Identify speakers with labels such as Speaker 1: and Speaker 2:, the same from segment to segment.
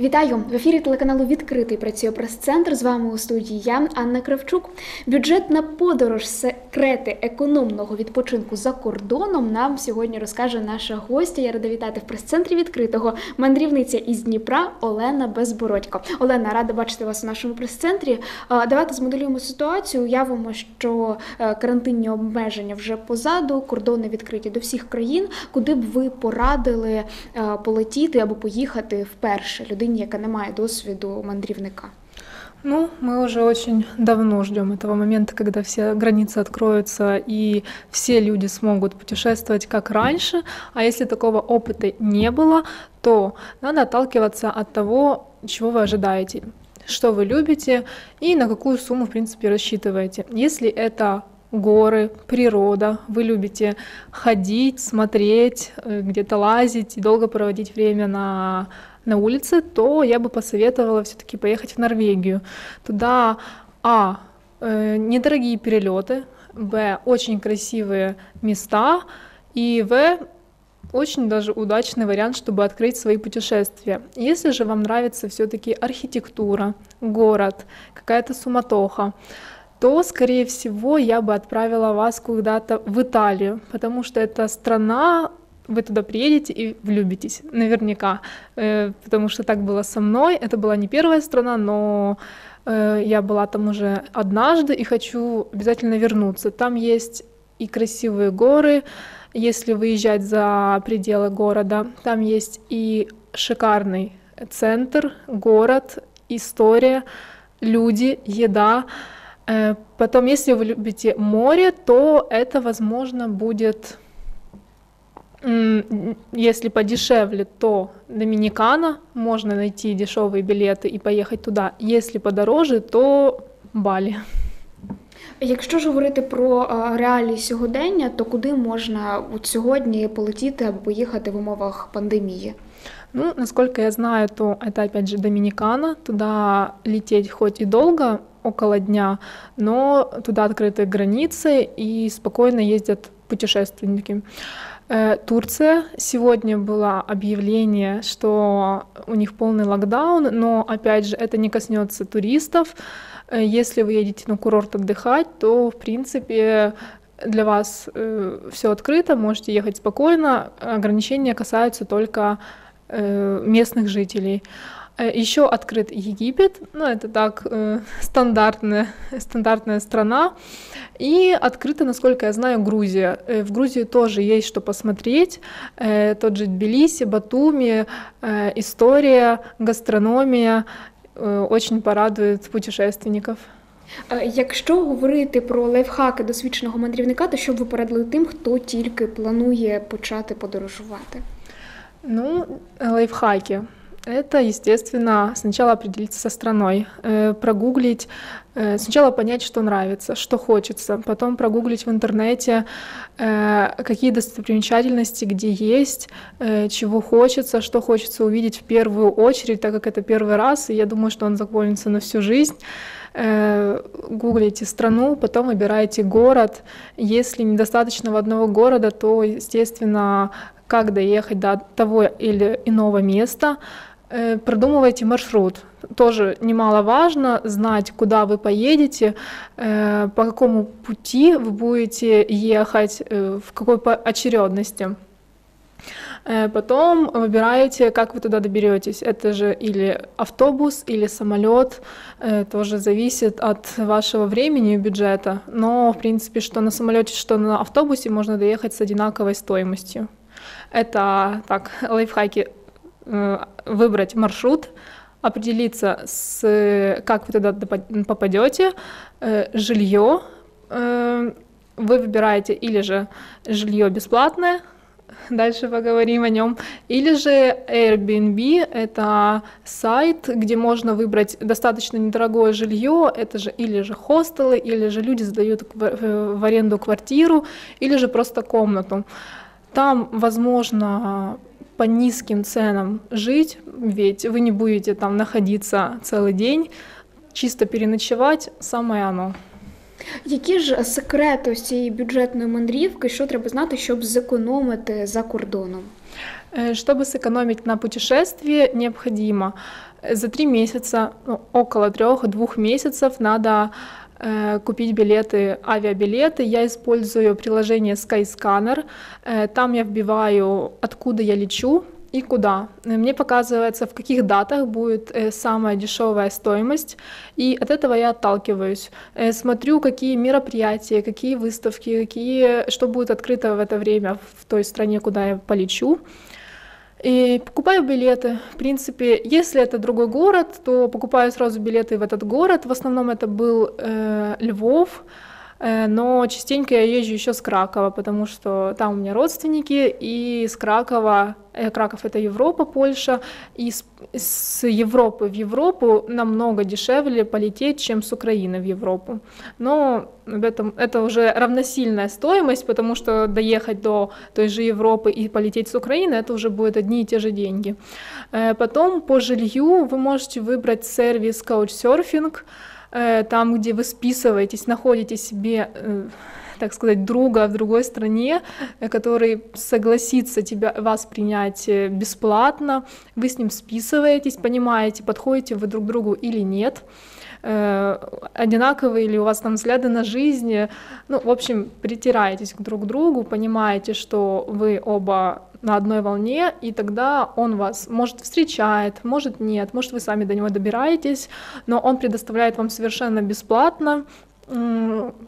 Speaker 1: Вітаю в ефірі телеканалу Відкритий працює прес-центр. З вами у студії я, Анна Кравчук. Бюджет на подорож, секрети економного відпочинку за кордоном нам сьогодні розкаже наша гостя. Я рада вітати в прес-центрі відкритого мандрівниця із Дніпра Олена Безбородько. Олена, рада бачити вас у нашому прес-центрі. Давайте змоделюємо ситуацію. Уявимо, що е, карантинні обмеження вже позаду, кордони відкриті до всіх країн. Куди б ви порадили е, полетіти або поїхати вперше людині? людині, яка не має досвіду мандрівника?
Speaker 2: Ну, мы уже очень давно ждем этого момента, когда все границы откроются и все люди смогут путешествовать как раньше. А если такого опыта не было, то надо отталкиваться от того, чего вы ожидаете, что вы любите и на какую сумму, в принципе, рассчитываете. Если это горы, природа, вы любите ходить, смотреть, э, где-то лазить и долго проводить время на на улице, то я бы посоветовала все-таки поехать в Норвегию. Туда, а, э, недорогие перелеты, б, очень красивые места, и в, очень даже удачный вариант, чтобы открыть свои путешествия. Если же вам нравится все-таки архитектура, город, какая-то суматоха, то, скорее всего, я бы отправила вас куда-то в Италию, потому что это страна вы туда приедете и влюбитесь, наверняка, э, потому что так было со мной. Это была не первая страна, но э, я была там уже однажды и хочу обязательно вернуться. Там есть и красивые горы, если выезжать за пределы города. Там есть и шикарный центр, город, история, люди, еда. Э, потом, если вы любите море, то это, возможно, будет если подешевле, то Доминикана, можно найти дешевые билеты и поехать туда. Если подороже, то Балі.
Speaker 1: Якщо ж говорити про реалії сьогодення, то куди можна от сьогодні полетіти або поїхати в умовах пандемії?
Speaker 2: Ну, насколько я знаю, то это опять же Доминикана. Туда лететь хоть и долго, около дня, но туда открыты границы и спокойно ездят путешественники. Э, Турция. Сегодня было объявление, что у них полный локдаун, но опять же это не коснется туристов. Э, если вы едете на курорт отдыхать, то в принципе для вас э, все открыто, можете ехать спокойно. Ограничения касаются только местных жителей. Э, Еще открыт Египет, ну это так э, стандартная, стандартная страна. И открыта, насколько я знаю, Грузия. Э, в Грузии тоже есть что посмотреть. Тот же Тбилиси, Батуми, история, гастрономия очень порадует путешественников.
Speaker 1: Якщо говорити про лайфхаки досвідченого мандрівника, то що б ви порадили тим, хто тільки планує почати подорожувати?
Speaker 2: Ну, лайфхаки. Это, естественно, сначала определиться со страной, э, прогуглить, э, сначала понять, что нравится, что хочется, потом прогуглить в интернете, э, какие достопримечательности, где есть, чего хочется, что хочется увидеть в первую очередь, так как это первый раз, и я думаю, что он запомнится на всю жизнь. Гуглите страну, потом выбираете город. Если недостаточно в одного города, то, естественно, как доехать до того или иного места – продумывайте маршрут. Тоже немаловажно знать, куда вы поедете, э, по какому пути вы будете ехать, э, в какой очередности. Потом выбираете, как вы туда доберетесь. Это же или автобус, или самолет. Тоже зависит от вашего времени и бюджета. Но, в принципе, что на самолете, что на автобусе можно доехать с одинаковой стоимостью. Это так, лайфхаки Э, выбрать маршрут, определиться, с, как вы туда попадете, э, жилье. Э, вы выбираете или же жилье бесплатное, дальше поговорим о нем, или же Airbnb, это сайт, где можно выбрать достаточно недорогое жилье, это же или же хостелы, или же люди сдают в аренду квартиру, или же просто комнату. Там, возможно, по низким ценам жить, ведь вы не будете там находиться целый день, чисто переночевать, самое оно.
Speaker 1: Які ж секрети ось цієї бюджетної мандрівки, що треба знати, щоб зекономити за кордоном?
Speaker 2: Э, Чтобы сэкономить на путешествии, необходимо э, за три месяца, ну, около трех-двух месяцев надо э, купить билеты, авиабилеты. Я использую приложение Skyscanner. Э, Там я вбиваю, откуда я лечу и куда. Э, Мне показывается, в каких датах будет э, самая дешевая стоимость, и от этого я отталкиваюсь. Э, Смотрю, какие мероприятия, какие выставки, какие, что будет открыто в это время в той стране, куда я полечу. И покупаю билеты. В принципе, если это другой город, то покупаю сразу билеты в этот город. В основном это был э, Львов, но частенько я езжу еще с Кракова, потому что там у меня родственники, и с Кракова, э, Краков это Европа, Польша, и с, с Европы в Европу намного дешевле полететь, чем с Украины в Европу. Но об этом, это уже равносильная стоимость, потому что доехать до той же Европы и полететь с Украины, это уже будет одни и те же деньги. Э, Потом по жилью вы можете выбрать сервис Couchsurfing, э, там, где вы списываетесь, находите себе э, так сказать, друга в другой стране, э, который согласится тебя, вас принять э, бесплатно, вы с ним списываетесь, понимаете, подходите вы друг другу или нет, э, одинаковые ли у вас там взгляды на жизнь, ну, в общем, притираетесь друг к другу, понимаете, что вы оба на одной волне, и тогда он вас может встречает, может нет, может вы сами до него добираетесь, но он предоставляет вам совершенно бесплатно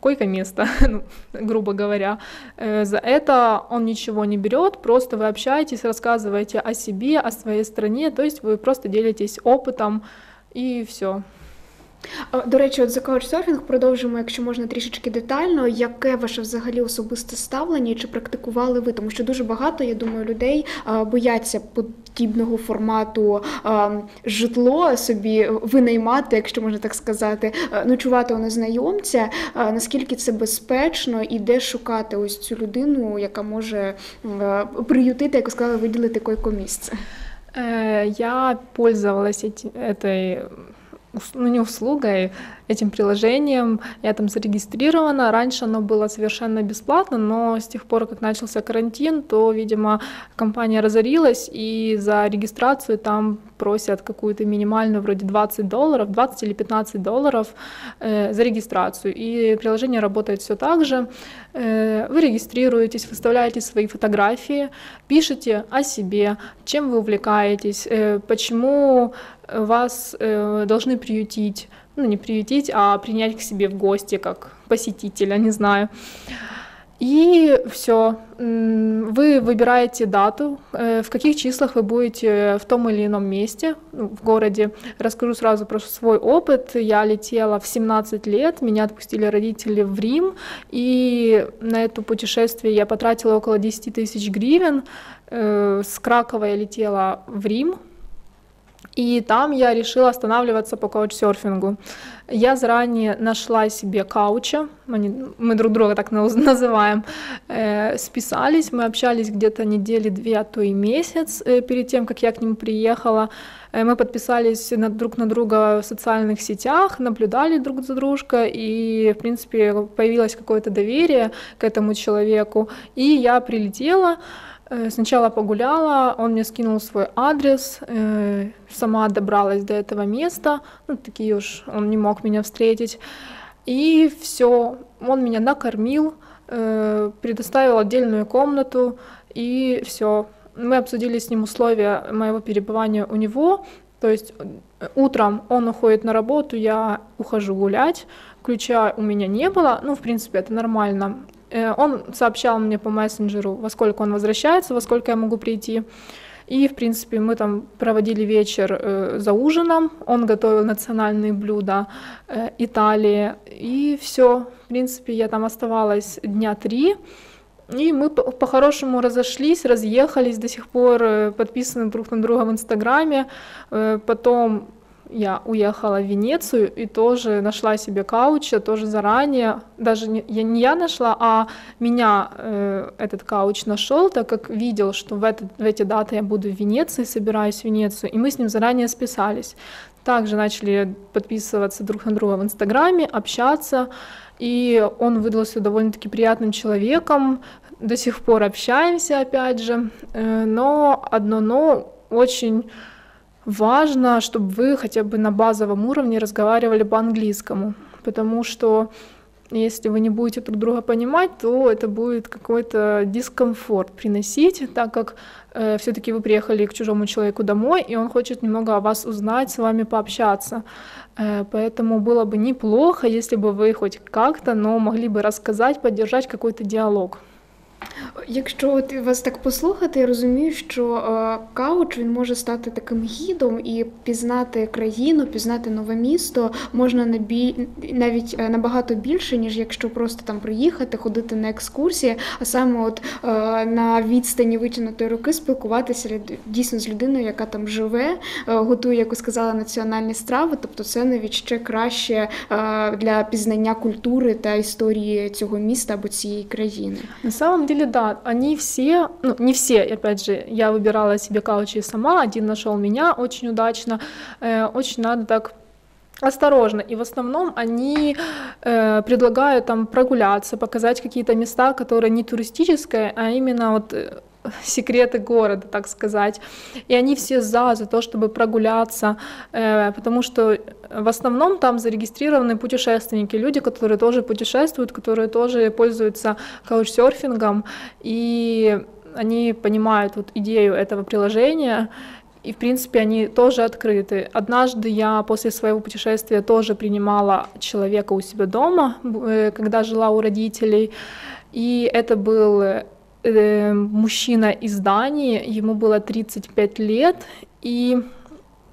Speaker 2: койко-место, ну, грубо говоря. Э, За это он ничего не берет, просто вы общаетесь, рассказываете о себе, о своей стране, то есть вы просто делитесь опытом и все.
Speaker 1: А, До речі, от за каучсерфінг продовжимо, якщо можна трішечки детально. Яке ваше взагалі особисте ставлення? і Чи практикували ви? Тому що дуже багато, я думаю, людей а, бояться подібного формату а, житло собі винаймати, якщо можна так сказати, а, ночувати у незнайомця. А, Наскільки це безпечно і де шукати ось цю людину, яка може а, приютити, як ви сказали, виділити койко-місце?
Speaker 2: Э, Я пользовалась эти- этой, ус- ну не услугой, этим приложением. Я там зарегистрирована. Раньше оно было совершенно бесплатно, но с тех пор, как начался карантин, то, видимо, компания разорилась, и за регистрацию там просят какую-то минимальную, вроде 20 долларов, 20 или 15 долларов э, за регистрацию. И приложение работает все так же. Э, Вы регистрируетесь, выставляете свои фотографии, пишете о себе, чем вы увлекаетесь, э, почему вас э, должны приютить, ну не приютить, а принять к себе в гости как посетителя, не знаю. И все. Вы выбираете дату, э, в каких числах вы будете в том или ином месте ну, в городе. Расскажу сразу про свой опыт. Я летела в 17 лет, меня отпустили родители в Рим, и на это путешествие я потратила около 10 тысяч гривен. Э, С Кракова я летела в Рим, и там я решила останавливаться по каучсерфингу. Я заранее нашла себе кауча, мы друг друга так наз- называем, э, списались, мы общались где-то недели две, а то и месяц э, перед тем, как я к нему приехала. Э, Мы подписались на, друг на друга в социальных сетях, наблюдали друг за дружкой, и, в принципе, появилось какое-то доверие к этому человеку. И я прилетела, Сначала погуляла, он мне скинул свой адрес, э, сама добралась до этого места, ну, такие уж, он не мог меня встретить. И все, он меня накормил, э, предоставил отдельную комнату, и все. Мы обсудили с ним условия моего перебывания у него, то есть э, утром он уходит на работу, я ухожу гулять, ключа у меня не было, ну, в принципе, это нормально. Э, Он сообщал мне по мессенджеру, во сколько он возвращается, во сколько я могу прийти. И, в принципе, мы там проводили вечер э, за ужином. Он готовил национальные блюда э, Италии. И все. В принципе, я там оставалась дня три. И мы по- по-хорошему разошлись, разъехались, до сих пор э, подписаны друг на друга в Инстаграме. Э, Потом я уехала в Венецию и тоже нашла себе кауча, тоже заранее. Даже не я, не я нашла, а меня э, этот кауч нашел, так как видел, что в, этот, в эти даты я буду в Венеции, собираюсь в Венецию, и мы с ним заранее списались. Также начали подписываться друг на друга в Инстаграме, общаться. и он выдался довольно-таки приятным человеком, до сих пор общаемся, опять же, э, но одно но очень важно, чтобы вы хотя бы на базовом уровне разговаривали по-английскому, потому что если вы не будете друг друга понимать, то это будет какой-то дискомфорт приносить, так как э, все-таки вы приехали к чужому человеку домой, и он хочет немного о вас узнать, с вами пообщаться. Э, поэтому было бы неплохо, если бы вы хоть как-то, но могли бы рассказать, поддержать какой-то диалог.
Speaker 1: Якщо от вас так послухати, я розумію, що е, кауч він може стати таким гідом і пізнати країну, пізнати нове місто можна на набі... навіть е, набагато більше, ніж якщо просто там приїхати, ходити на екскурсії, а саме от е, на відстані витягнутої руки спілкуватися дійсно з людиною, яка там живе, е, готує, як ви сказала, національні страви. Тобто це навіть ще краще е, для пізнання культури та історії цього міста або цієї країни.
Speaker 2: На самом деле, да, они все, ну, не все, опять же, я выбирала себе каучи сама, один нашел меня очень удачно, э, очень надо так осторожно. И в основном они э, предлагают там прогуляться, показать какие-то места, которые не туристические, а именно вот э, секреты города, так сказать. И они все за, за то, чтобы прогуляться, э, потому что в основном там зарегистрированы путешественники, люди, которые тоже путешествуют, которые тоже пользуются каучсерфингом, и они понимают вот идею этого приложения, и, в принципе, они тоже открыты. Однажды я после своего путешествия тоже принимала человека у себя дома, э, когда жила у родителей, и это был э, мужчина из Дании, ему было 35 лет, и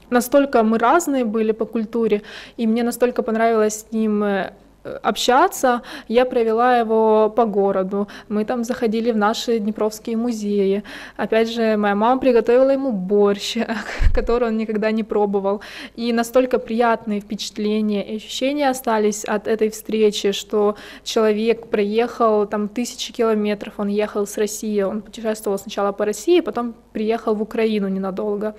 Speaker 2: настолько мы разные были по культуре, и мне настолько понравилось с ним э, общаться, я провела его по городу. Мы там заходили в наши днепровские музеи. Опять же, моя мама приготовила ему борщ, который он никогда не пробовал. И настолько приятные впечатления и ощущения остались от этой встречи, что человек проехал там тысячи километров, он ехал с России, он путешествовал сначала по России, потом приехал в Украину ненадолго.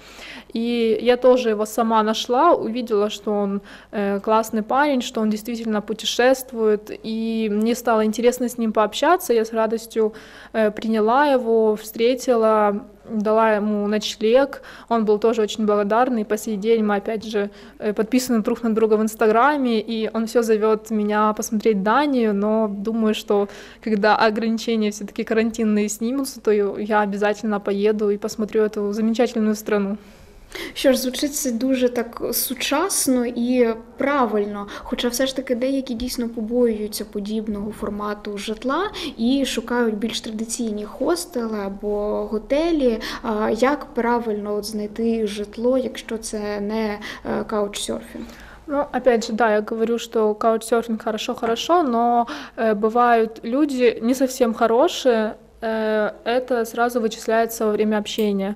Speaker 2: И я тоже его сама нашла, увидела, что он э, классный парень, что он действительно путешествует путешествует, и мне стало интересно с ним пообщаться, я с радостью э, приняла его, встретила, дала ему ночлег, он был тоже очень благодарный, по сей день мы опять же э, подписаны друг на друга в Инстаграме, и он все зовет меня посмотреть Данию, но думаю, что когда ограничения все-таки карантинные снимутся, то я обязательно поеду и посмотрю эту замечательную страну.
Speaker 1: Що ж, звучить це дуже так сучасно і правильно, хоча все ж таки деякі дійсно побоюються подібного формату житла і шукають більш традиційні хостели або готелі. Як правильно от знайти житло, якщо це не е, каучсерфінг?
Speaker 2: Ну, опять же, да, я говорю, что каучсерфинг хорошо-хорошо, но э, бывают люди не совсем хорошие, э, это сразу вычисляется во время общения.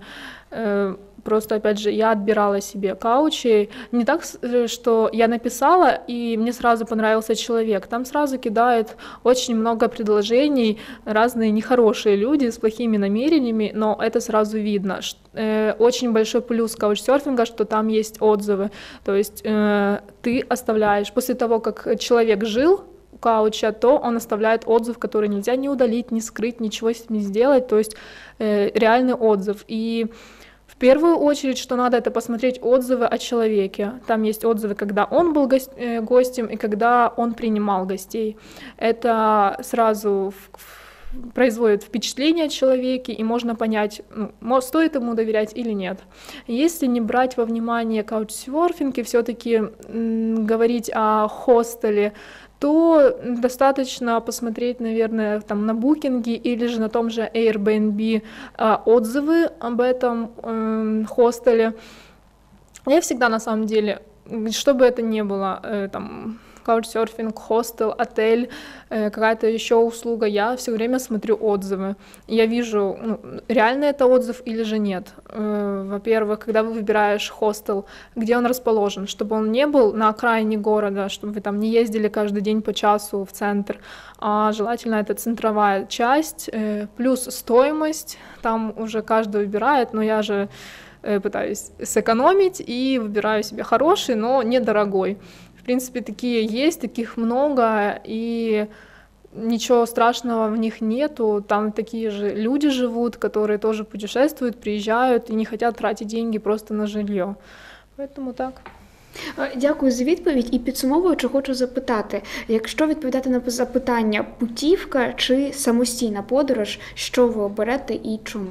Speaker 2: Э, Просто, опять же, я отбирала себе каучи. Не так, э, что я написала, и мне сразу понравился человек. Там сразу кидают очень много предложений, разные нехорошие люди с плохими намерениями, но это сразу видно. Э, очень большой плюс каучсерфинга, что там есть отзывы. То есть ты оставляешь, после того, как человек жил, кауча, то он оставляет отзыв, который нельзя не удалить, не скрыть, ничего с ним не сделать, то есть э, реальный отзыв. И первую очередь, что надо, это посмотреть отзывы о человеке. Там есть отзывы, когда он был э, гостем и когда он принимал гостей. Это сразу производит впечатление о человеке, и можно понять, ну, стоит ему доверять или нет. Если не брать во внимание каучсерфинг и все-таки говорить о хостеле, то достаточно посмотреть, наверное, там на букинге или же на том же Airbnb а, отзывы об этом э, хостеле. Я всегда на самом деле, что бы это ни было, э, там каучсерфинг, хостел, отель, э, какая-то еще услуга, я все время смотрю отзывы. Я вижу, ну, реально это отзыв или же нет. Э, во-первых, когда вы выбираешь хостел, где он расположен, чтобы он не был на окраине города, чтобы вы там не ездили каждый день по часу в центр, а желательно это центровая часть, э, плюс стоимость, там уже каждый выбирает, но я же пытаюсь сэкономить и выбираю себе хороший, но недорогой принципе, такие есть, таких много, и ничего страшного в них нету. Там такие же люди живут, которые тоже путешествуют, приезжают и не хотят тратить деньги просто на жилье. Поэтому так.
Speaker 1: Е, Дякую за відповідь. І підсумовуючи, хочу запитати: якщо відповідати на запитання путівка чи самостійна подорож, що ви оберете і чому?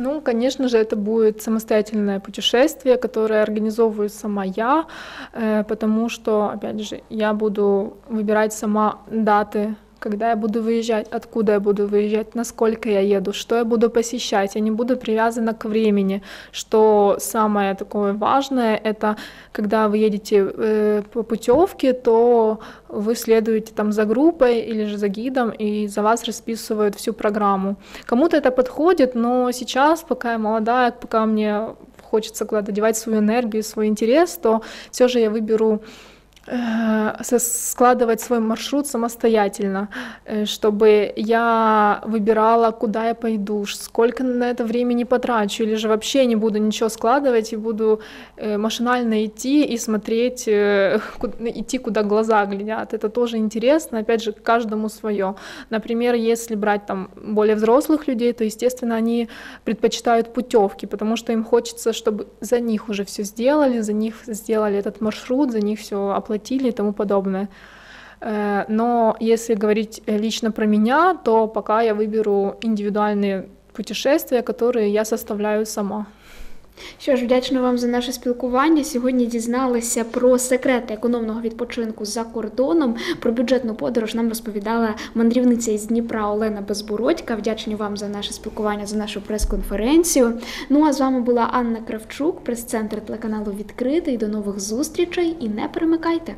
Speaker 2: Ну, конечно же, это будет самостоятельное путешествие, которое организовываю сама я, э, потому что, опять же, я буду выбирать сама даты когда я буду выезжать, откуда я буду выезжать, насколько я еду, что я буду посещать. Я не буду привязана к времени. Что самое такое важное, это когда вы едете э, по путевке, то вы следуете там за группой или же за гидом, и за вас расписывают всю программу. Кому-то это подходит, но сейчас, пока я молодая, пока мне хочется куда-то девать свою энергию, свой интерес, то все же я выберу складывать свой маршрут самостоятельно, э, чтобы я выбирала, куда я пойду, сколько на это времени потрачу, или же вообще не буду ничего складывать и буду э, машинально идти и смотреть, идти куда глаза глядят. Это тоже интересно, опять же, каждому свое. Например, если брать там более взрослых людей, то, естественно, они предпочитают путевки, потому что им хочется, чтобы за них уже все сделали, за них сделали этот маршрут, за них все оплатили оплатили и тому подобное. Э, но если говорить лично про меня, то пока я выберу индивидуальные путешествия, которые я составляю сама.
Speaker 1: Що ж, вдячна вам за наше спілкування. Сьогодні дізналися про секрети економного відпочинку за кордоном. Про бюджетну подорож нам розповідала мандрівниця із Дніпра Олена Безбородька. Вдячні вам за наше спілкування, за нашу прес-конференцію. Ну а з вами була Анна Кравчук, прес-центр телеканалу Відкритий. До нових зустрічей і не перемикайте.